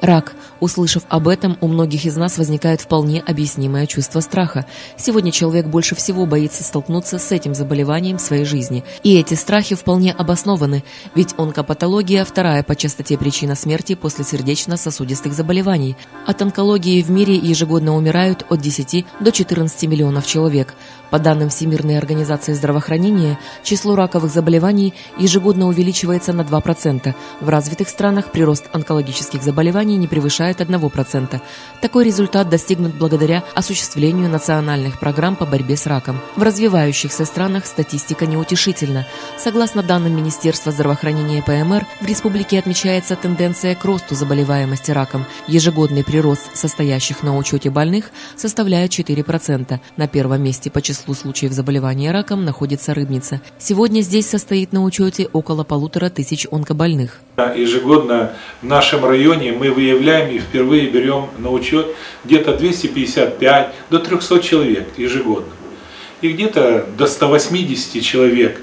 Рак. Услышав об этом, у многих из нас возникает вполне объяснимое чувство страха. Сегодня человек больше всего боится столкнуться с этим заболеванием в своей жизни. И эти страхи вполне обоснованы, ведь онкопатология – вторая по частоте причина смерти после сердечно-сосудистых заболеваний. От онкологии в мире ежегодно умирают от 10 до 14 миллионов человек. По данным Всемирной организации здравоохранения, число раковых заболеваний ежегодно увеличивается на 2%. В развитых странах прирост онкологических заболеваний не превышает 1%. Такой результат достигнут благодаря осуществлению национальных программ по борьбе с раком. В развивающихся странах статистика неутешительна. Согласно данным Министерства здравоохранения ПМР, в республике отмечается тенденция к росту заболеваемости раком. Ежегодный прирост состоящих на учете больных составляет 4%. На первом месте по числу случаев заболевания раком находится Рыбница. Сегодня здесь состоит на учете около полутора тысяч онкобольных. Ежегодно в нашем районе мы выявляем и впервые берем на учет где-то 255 до 300 человек ежегодно. И где-то до 180 человек,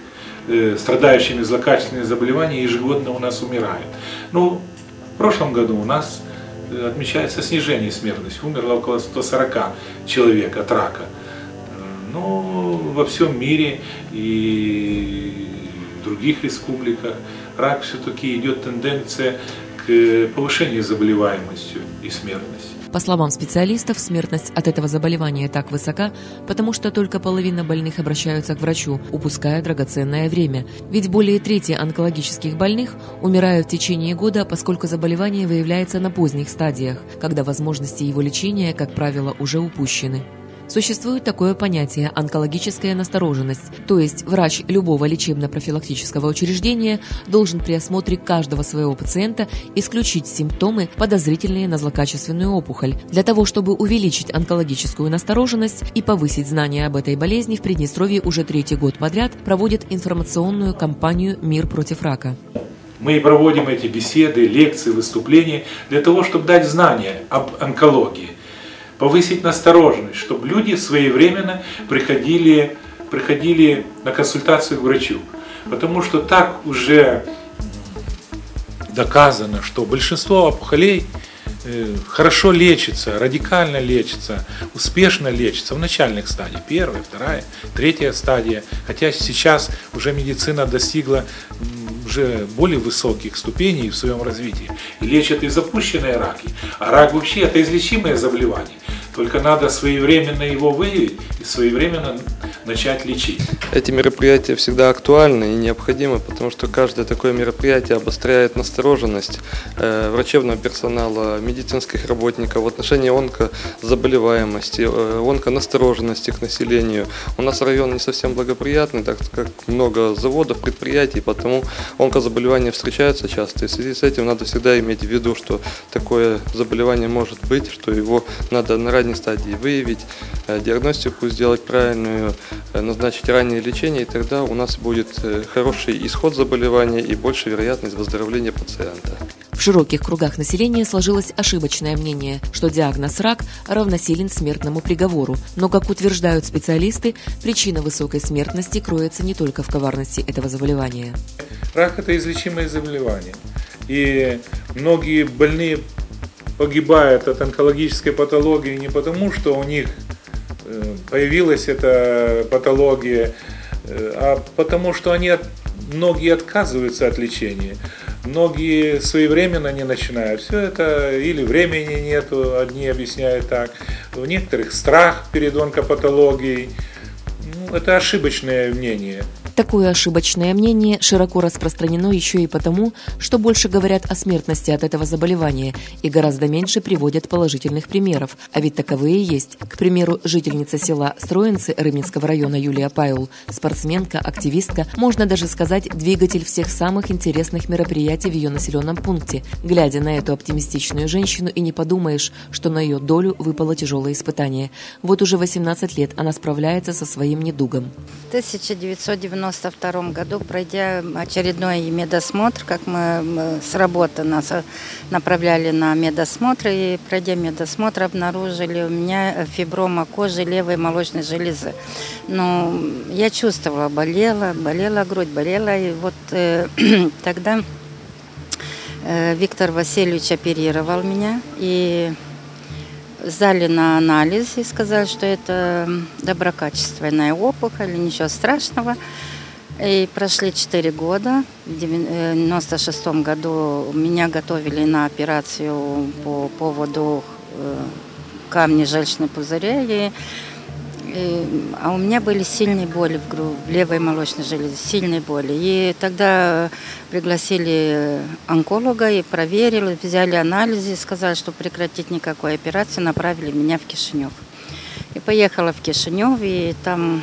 э, страдающими злокачественными заболеваниями, ежегодно у нас умирают. Ну, в прошлом году у нас э, отмечается снижение смертности. Умерло около 140 человек от рака. Но во всем мире и в других республиках рак все-таки идет тенденция повышению заболеваемости и смертности. По словам специалистов, смертность от этого заболевания так высока, потому что только половина больных обращаются к врачу, упуская драгоценное время. Ведь более трети онкологических больных умирают в течение года, поскольку заболевание выявляется на поздних стадиях, когда возможности его лечения, как правило, уже упущены. Существует такое понятие – онкологическая настороженность, то есть врач любого лечебно-профилактического учреждения должен при осмотре каждого своего пациента исключить симптомы, подозрительные на злокачественную опухоль. Для того, чтобы увеличить онкологическую настороженность и повысить знания об этой болезни, в Приднестровье уже третий год подряд проводит информационную кампанию «Мир против рака». Мы проводим эти беседы, лекции, выступления для того, чтобы дать знания об онкологии – повысить настороженность, чтобы люди своевременно приходили, приходили на консультацию к врачу. Потому что так уже доказано, что большинство опухолей э, хорошо лечится, радикально лечится, успешно лечится в начальных стадиях. Первая, вторая, третья стадия. Хотя сейчас уже медицина достигла уже более высоких ступеней в своем развитии. И лечат и запущенные раки. А рак вообще это излечимое заболевание. Только надо своевременно его выявить и своевременно начать лечить. Эти мероприятия всегда актуальны и необходимы, потому что каждое такое мероприятие обостряет настороженность э, врачебного персонала, медицинских работников в отношении онкозаболеваемости, э, онконастороженности к населению. У нас район не совсем благоприятный, так как много заводов, предприятий, потому онкозаболевания встречаются часто. И в связи с этим надо всегда иметь в виду, что такое заболевание может быть, что его надо на ранней стадии выявить, э, диагностику сделать правильную, назначить раннее лечение, и тогда у нас будет э, хороший исход заболевания и больше вероятность выздоровления пациента. В широких кругах населения сложилось ошибочное мнение, что диагноз рак равносилен смертному приговору. Но, как утверждают специалисты, причина высокой смертности кроется не только в коварности этого заболевания. Рак – это излечимое заболевание. И многие больные погибают от онкологической патологии не потому, что у них э, появилась эта патология, э, а потому что они многие отказываются от лечения, многие своевременно не начинают. Все это или времени нету, одни объясняют так, у некоторых страх перед онкопатологией. Ну, это ошибочное мнение. Такое ошибочное мнение широко распространено еще и потому, что больше говорят о смертности от этого заболевания и гораздо меньше приводят положительных примеров, а ведь таковые есть. К примеру, жительница села Строенцы Рыбинского района Юлия Пайул, спортсменка, активистка, можно даже сказать, двигатель всех самых интересных мероприятий в ее населенном пункте. Глядя на эту оптимистичную женщину и не подумаешь, что на ее долю выпало тяжелое испытание. Вот уже 18 лет она справляется со своим недугом. 1990 1992 году, пройдя очередной медосмотр, как мы с работы нас э, направляли на медосмотр, и пройдя медосмотр, обнаружили у меня фиброма кожи левой молочной железы. Ну, я чувствовала, болела, болела грудь, болела, и вот э, тогда Э, Виктор Васильевич оперировал меня и сдали на анализ и сказали, что это доброкачественная опухоль, ничего страшного. И прошли 4 года. В 96 году меня готовили на операцию по поводу э, камня желчной пузыря. И а у меня были сильные боли в, гру, в левой молочной железе, сильные боли. И тогда пригласили онколога и проверили, взяли анализы, сказали, что прекратить никакой операции, направили меня в Кишинев. И поехала в Кишинев, и там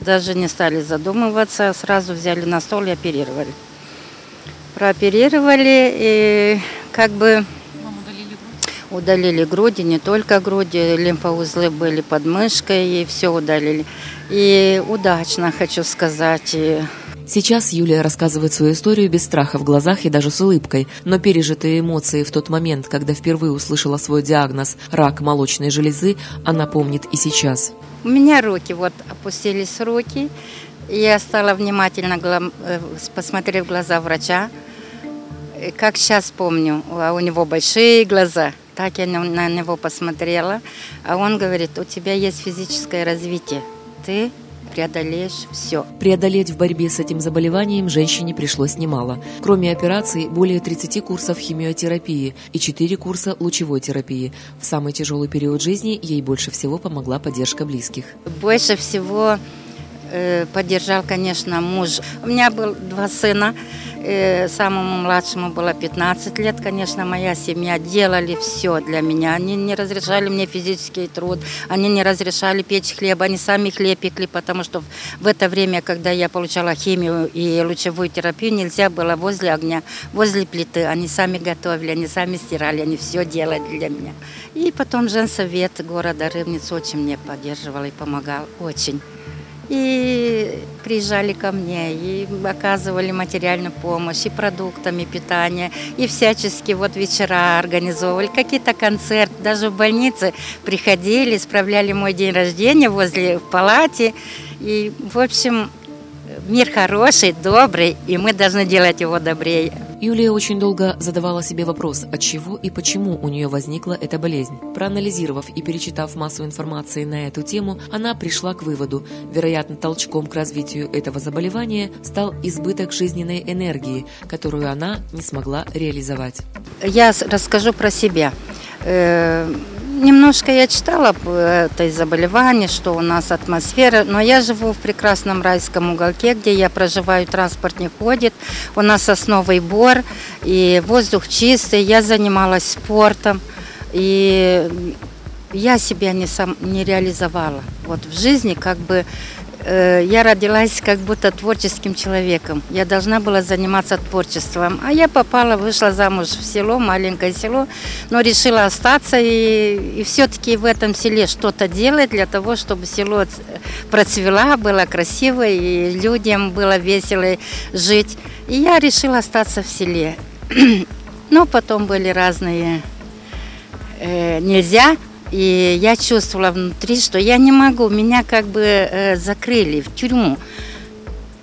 даже не стали задумываться, сразу взяли на стол и оперировали. Прооперировали, и как бы удалили груди, не только груди, лимфоузлы были под мышкой, и все удалили. И удачно, хочу сказать. Сейчас Юлия рассказывает свою историю без страха в глазах и даже с улыбкой, но пережитые эмоции в тот момент, когда впервые услышала свой диагноз «рак молочной железы», она помнит и сейчас. У меня руки, вот опустились руки, я стала внимательно э, посмотреть в глаза врача, как сейчас помню, а у него большие глаза – так я на него посмотрела, а он говорит, у тебя есть физическое развитие, ты преодолеешь все. Преодолеть в борьбе с этим заболеванием женщине пришлось немало. Кроме операций, более 30 курсов химиотерапии и 4 курса лучевой терапии. В самый тяжелый период жизни ей больше всего помогла поддержка близких. Больше всего э, поддержал, конечно, муж. У меня был два сына. Э, самому младшему было 15 лет, конечно, моя семья делали все для меня. Они не разрешали мне физический труд, они не разрешали печь хлеб, они сами хлеб пекли, потому что в это время, когда я получала химию и лучевую терапию, нельзя было возле огня, возле плиты. Они сами готовили, они сами стирали, они все делали для меня. И потом женсовет города Рыбниц очень мне поддерживал и помогал, очень и приезжали ко мне, и оказывали материальную помощь, и продуктами питания, и всячески вот вечера организовывали, какие-то концерты, даже в больнице приходили, справляли мой день рождения возле в палате, и, в общем, мир хороший, добрый, и мы должны делать его добрее. Юлия очень долго задавала себе вопрос, от чего и почему у нее возникла эта болезнь. Проанализировав и перечитав массу информации на эту тему, она пришла к выводу, вероятно, толчком к развитию этого заболевания стал избыток жизненной энергии, которую она не смогла реализовать. Я расскажу про себя. Э, Немножко я читала это заболевание, что у нас атмосфера, но я живу в прекрасном райском уголке, где я проживаю, транспорт не ходит, у нас сосновый бор, и воздух чистый, я занималась спортом, и я себя не, сам, не реализовала. Вот в жизни как бы Э, я родилась как будто творческим человеком. Я должна была заниматься творчеством. А я попала, вышла замуж в село, маленькое село, но решила остаться и, и все-таки в этом селе что-то делать для того, чтобы село процвело, было красиво и людям было весело жить. И я решила остаться в селе. Но потом были разные э, нельзя и я чувствовала внутри, что я не могу, меня как бы э, закрыли в тюрьму.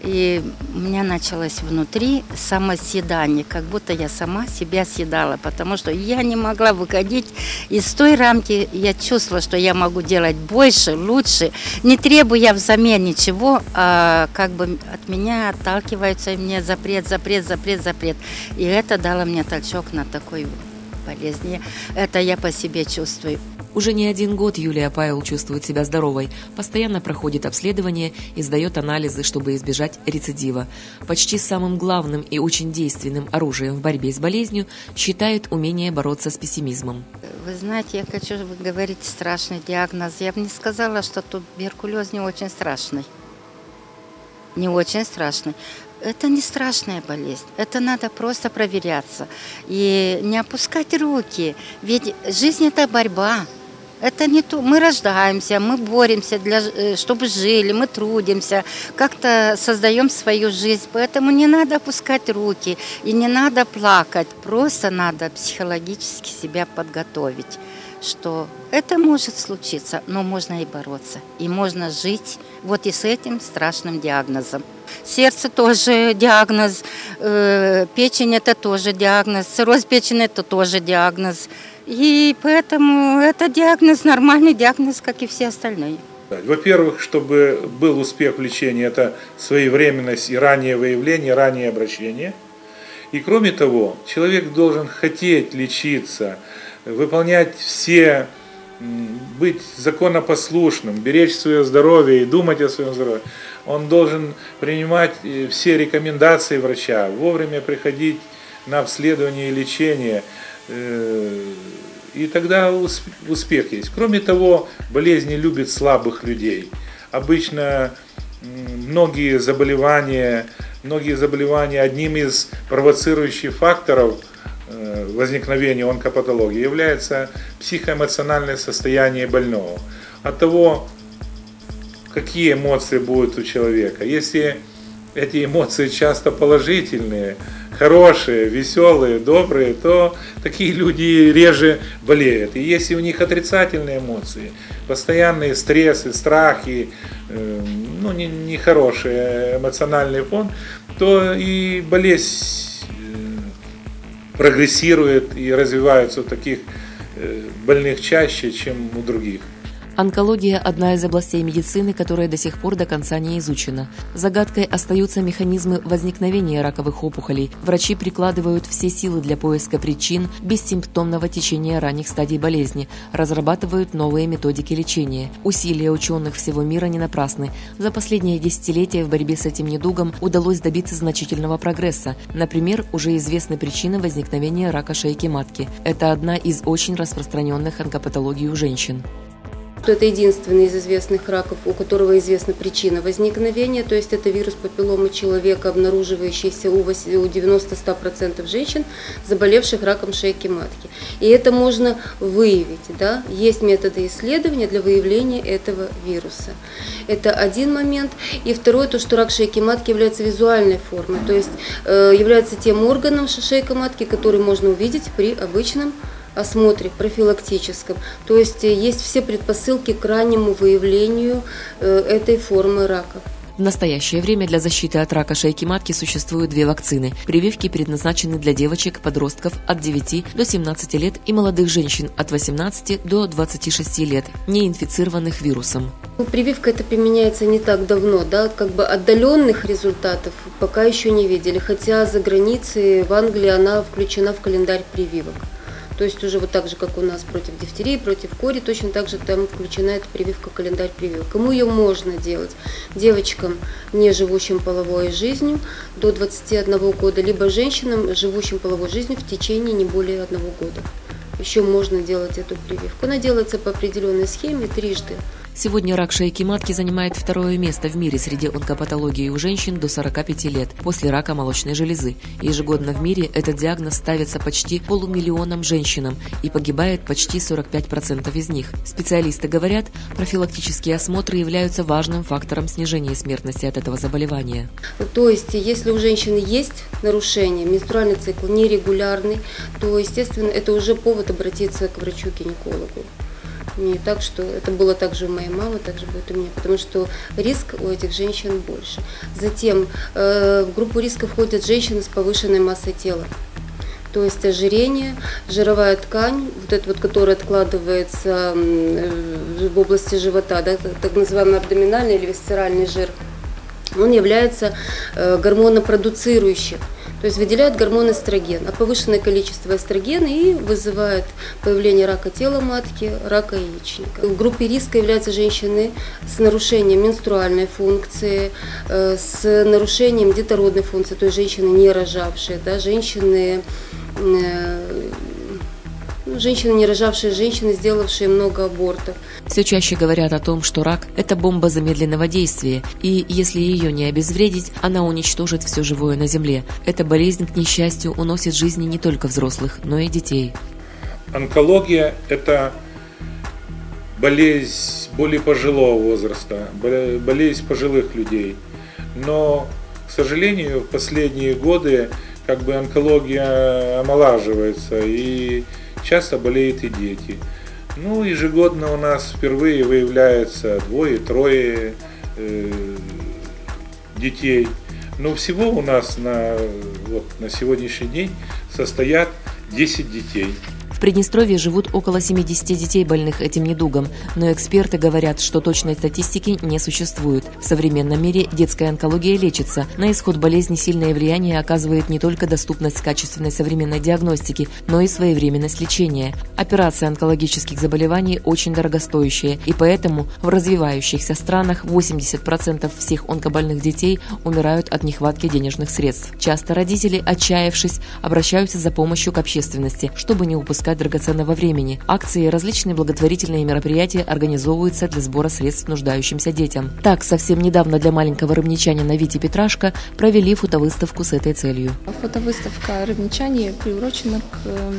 И у меня началось внутри самосъедание, как будто я сама себя съедала, потому что я не могла выходить из той рамки. Я чувствовала, что я могу делать больше, лучше, не требуя взамен ничего, а как бы от меня отталкиваются, и мне запрет, запрет, запрет, запрет. И это дало мне толчок на такой болезни. Это я по себе чувствую. Уже не один год Юлия Павел чувствует себя здоровой, постоянно проходит обследование и сдает анализы, чтобы избежать рецидива. Почти самым главным и очень действенным оружием в борьбе с болезнью считают умение бороться с пессимизмом. Вы знаете, я хочу говорить страшный диагноз. Я бы не сказала, что туберкулез не очень страшный. Не очень страшный. Это не страшная болезнь, это надо просто проверяться и не опускать руки, ведь жизнь это борьба, это не то. Мы рождаемся, мы боремся, для, э, чтобы жили, мы трудимся, как-то создаем свою жизнь. Поэтому не надо опускать руки и не надо плакать. Просто надо психологически себя подготовить что это может случиться, но можно и бороться. И можно жить вот и с этим страшным диагнозом. Сердце тоже диагноз, э, печень это тоже диагноз, цирроз печени это тоже диагноз. И поэтому это диагноз, нормальный диагноз, как и все остальные. Во-первых, чтобы был успех в лечении, это своевременность и раннее выявление, раннее обращение. И кроме того, человек должен хотеть лечиться, выполнять все, быть законопослушным, беречь свое здоровье и думать о своем здоровье. Он должен принимать э, все рекомендации врача, вовремя приходить на обследование и лечение. Э, и тогда успех есть. Кроме того, болезни любят слабых людей. Обычно многие заболевания, многие заболевания одним из провоцирующих факторов э, возникновения онкопатологии является психоэмоциональное состояние больного. От того, какие эмоции будут у человека. Если эти эмоции часто положительные, хорошие, веселые, добрые, то такие люди реже болеют. И если у них отрицательные эмоции, постоянные стрессы, страхи, э, ну, нехороший не эмоциональный фон, то и болезнь э, прогрессирует и развивается у таких э, больных чаще, чем у других. Онкология – одна из областей медицины, которая до сих пор до конца не изучена. Загадкой остаются механизмы возникновения раковых опухолей. Врачи прикладывают все силы для поиска причин бессимптомного течения ранних стадий болезни, разрабатывают новые методики лечения. Усилия ученых всего мира не напрасны. За последние десятилетия в борьбе с этим недугом удалось добиться значительного прогресса. Например, уже известны причины возникновения рака шейки матки. Это одна из очень распространенных онкопатологий у женщин. Это единственный из известных раков, у которого известна причина возникновения, то есть это вирус папилломы человека, обнаруживающийся у 90-100% женщин, заболевших раком шейки матки. И это можно выявить. Да? Есть методы исследования для выявления этого вируса. Это один момент. И второй, то, что рак шейки матки является визуальной формой, то есть э, является тем органом шейка матки, который можно увидеть при обычном осмотре профилактическом. То есть э, есть все предпосылки к раннему выявлению э, этой формы рака. В настоящее время для защиты от рака шейки матки существуют две вакцины. Прививки предназначены для девочек, подростков от 9 до 17 лет и молодых женщин от 18 до 26 лет, не инфицированных вирусом. Ну, прививка это применяется не так давно, да, как бы отдаленных результатов пока еще не видели, хотя за границей в Англии она включена в календарь прививок. То есть уже вот так же, как у нас против дифтерии, против кори, точно так же там включена эта прививка календарь прививок. Кому ее можно делать? Девочкам, не живущим половой жизнью до 21 года, либо женщинам, живущим половой жизнью в течение не более одного года. Еще можно делать эту прививку. Она делается по определенной схеме трижды. Сегодня рак шейки матки занимает второе место в мире среди онкопатологии у женщин до 45 лет после рака молочной железы. Ежегодно в мире этот диагноз ставится почти полумиллионам женщинам и погибает почти 45% из них. Специалисты говорят, профилактические осмотры являются важным фактором снижения смертности от этого заболевания. То есть, если у женщины есть нарушение, менструальный цикл нерегулярный, то, естественно, это уже повод обратиться к врачу-гинекологу. Не так, что это было также у моей мамы, также будет у меня, потому что риск у этих женщин больше. Затем э, в группу риска входят женщины с повышенной массой тела. То есть ожирение, жировая ткань, вот эта вот, которая откладывается э, в области живота, да, так называемый абдоминальный или висцеральный жир, он является э, гормонопродуцирующим. То есть выделяют гормон эстроген, а повышенное количество эстрогена и вызывает появление рака тела матки, рака яичника. В группе риска являются женщины с нарушением менструальной функции, э, с нарушением детородной функции, то есть женщины не рожавшие, да, женщины э, женщины, не рожавшие женщины, сделавшие много абортов. Все чаще говорят о том, что рак – это бомба замедленного действия, и если ее не обезвредить, она уничтожит все живое на Земле. Эта болезнь, к несчастью, уносит жизни не только взрослых, но и детей. Онкология – это болезнь более пожилого возраста, болезнь пожилых людей. Но, к сожалению, в последние годы как бы онкология омолаживается, и часто болеют и дети. Ну, ежегодно у нас впервые выявляется двое-трое э, детей. Но всего у нас на, вот, на сегодняшний день состоят 10 детей. Приднестровье живут около 70 детей, больных этим недугом, но эксперты говорят, что точной статистики не существует. В современном мире детская онкология лечится. На исход болезни сильное влияние оказывает не только доступность качественной современной диагностики, но и своевременность лечения. Операция онкологических заболеваний очень дорогостоящая, и поэтому в развивающихся странах 80% всех онкобольных детей умирают от нехватки денежных средств. Часто родители, отчаявшись, обращаются за помощью к общественности, чтобы не упускать упускать драгоценного времени. Акции и различные благотворительные мероприятия организовываются для сбора средств нуждающимся детям. Так, совсем недавно для маленького рыбничанина Вити Петрашко провели фотовыставку с этой целью. Фотовыставка «Рыбничане» приурочена к э,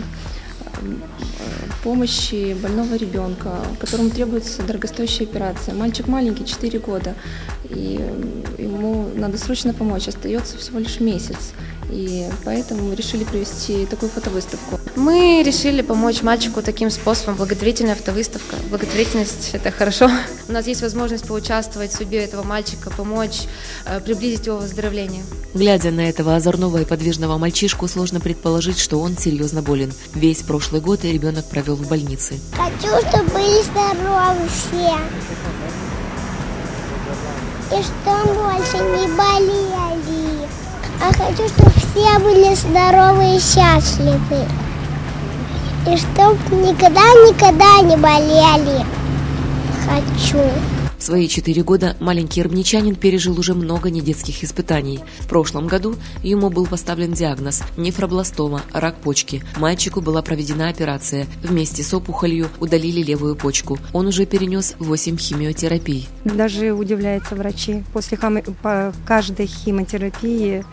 помощи больного ребенка, которому требуется дорогостоящая операция. Мальчик маленький, 4 года, и ему надо срочно помочь. Остается всего лишь месяц. И поэтому мы решили провести такую фотовыставку. Мы решили помочь мальчику таким способом. Благотворительная фотовыставка. Благотворительность – это хорошо. У нас есть возможность поучаствовать в судьбе этого мальчика, помочь, э, приблизить его выздоровление. Глядя на этого озорного и подвижного мальчишку, сложно предположить, что он серьезно болен. Весь прошлый год ребенок провел в больнице. Хочу, чтобы были здоровы все. И что больше не болели. А хочу, чтобы все были здоровы и счастливы. И чтоб никогда-никогда не болели. Хочу. В свои четыре года маленький рыбничанин пережил уже много недетских испытаний. В прошлом году ему был поставлен диагноз – нефробластома, рак почки. Мальчику была проведена операция. Вместе с опухолью удалили левую почку. Он уже перенес 8 химиотерапий. Даже удивляются врачи. После каждой химиотерапии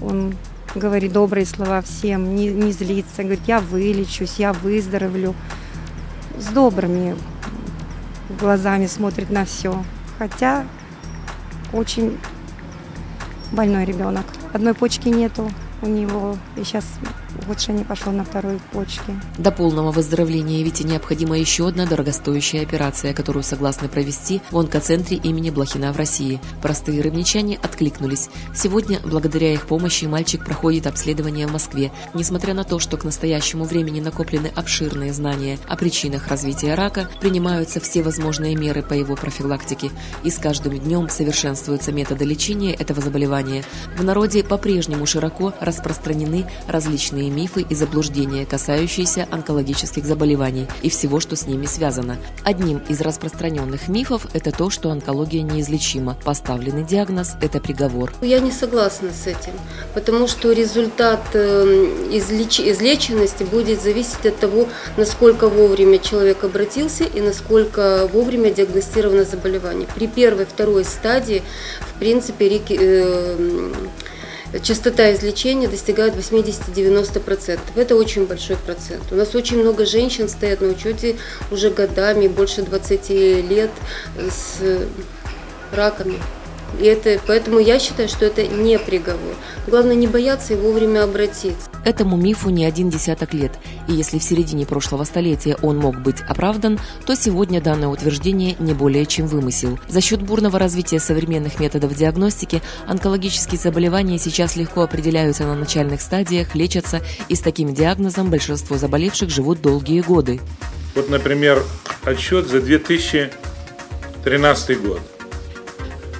он говорит добрые слова всем, не, не злится, говорит, я вылечусь, я выздоровлю. С добрыми глазами смотрит на все. Хотя очень больной ребенок. Одной почки нету у него, и сейчас улучшение пошло на второй почке. До полного выздоровления Вите необходима еще одна дорогостоящая операция, которую согласны провести в онкоцентре имени Блохина в России. Простые рыбничане откликнулись. Сегодня, благодаря их помощи, мальчик проходит обследование в Москве. Несмотря на то, что к настоящему времени накоплены обширные знания о причинах развития рака, принимаются все возможные меры по его профилактике. И с каждым днем совершенствуются методы лечения этого заболевания. В народе по-прежнему широко распространены различные ложные мифы и заблуждения, касающиеся онкологических заболеваний и всего, что с ними связано. Одним из распространенных мифов это то, что онкология неизлечима. Поставленный диагноз – это приговор. Я не согласна с этим, потому что результат эм, излеч... излеченности будет зависеть от того, насколько вовремя человек обратился и насколько вовремя диагностировано заболевание. При первой, второй стадии, в принципе, э, частота излечения достигает 80-90%. Это очень большой процент. У нас очень много женщин стоят на учете уже годами, больше 20 лет с раками. И это, поэтому я считаю, что это не приговор. Главное не бояться и вовремя обратиться. Этому мифу не один десяток лет, и если в середине прошлого столетия он мог быть оправдан, то сегодня данное утверждение не более чем вымысел. За счет бурного развития современных методов диагностики онкологические заболевания сейчас легко определяются на начальных стадиях, лечатся, и с таким диагнозом большинство заболевших живут долгие годы. Вот, например, отчет за 2013 год.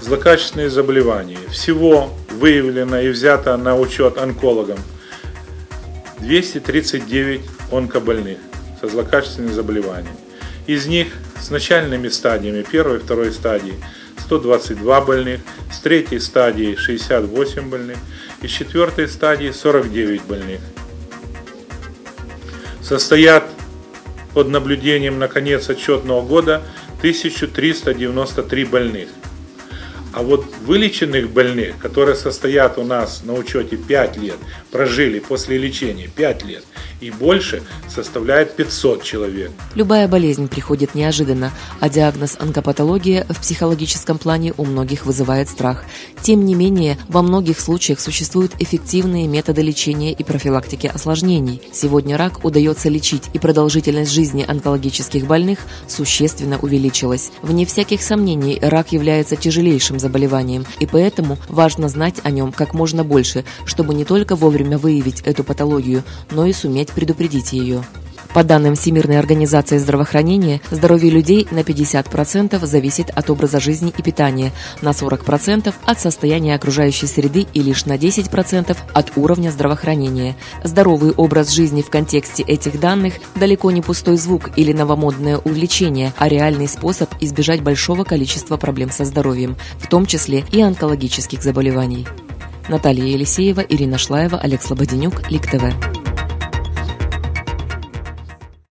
Злокачественные заболевания. Всего выявлено и взято на учет онкологам – 239 онкобольных со злокачественными заболеваниями. Из них с начальными стадиями первой и второй стадии 122 больных, с третьей стадии 68 больных и с четвертой стадии 49 больных. Состоят под наблюдением на конец отчетного года 1393 больных. А вот вылеченных больных, которые состоят у нас на учете 5 лет, прожили после лечения 5 лет и больше, составляет 500 человек. Любая болезнь приходит неожиданно, а диагноз онкопатология в психологическом плане у многих вызывает страх. Тем не менее, во многих случаях существуют эффективные методы лечения и профилактики осложнений. Сегодня рак удается лечить, и продолжительность жизни онкологических больных существенно увеличилась. Вне всяких сомнений, рак является тяжелейшим заболеванием, и поэтому важно знать о нем как можно больше, чтобы не только вовремя выявить эту патологию, но и суметь предупредить ее. По данным Всемирной организации здравоохранения, здоровье людей на 50% зависит от образа жизни и питания, на 40% от состояния окружающей среды и лишь на 10% от уровня здравоохранения. Здоровый образ жизни в контексте этих данных далеко не пустой звук или новомодное увлечение, а реальный способ избежать большого количества проблем со здоровьем, в том числе и онкологических заболеваний. Наталья Елисеева, Ирина Шлаева, Олег Слободенюк, Лик ТВ.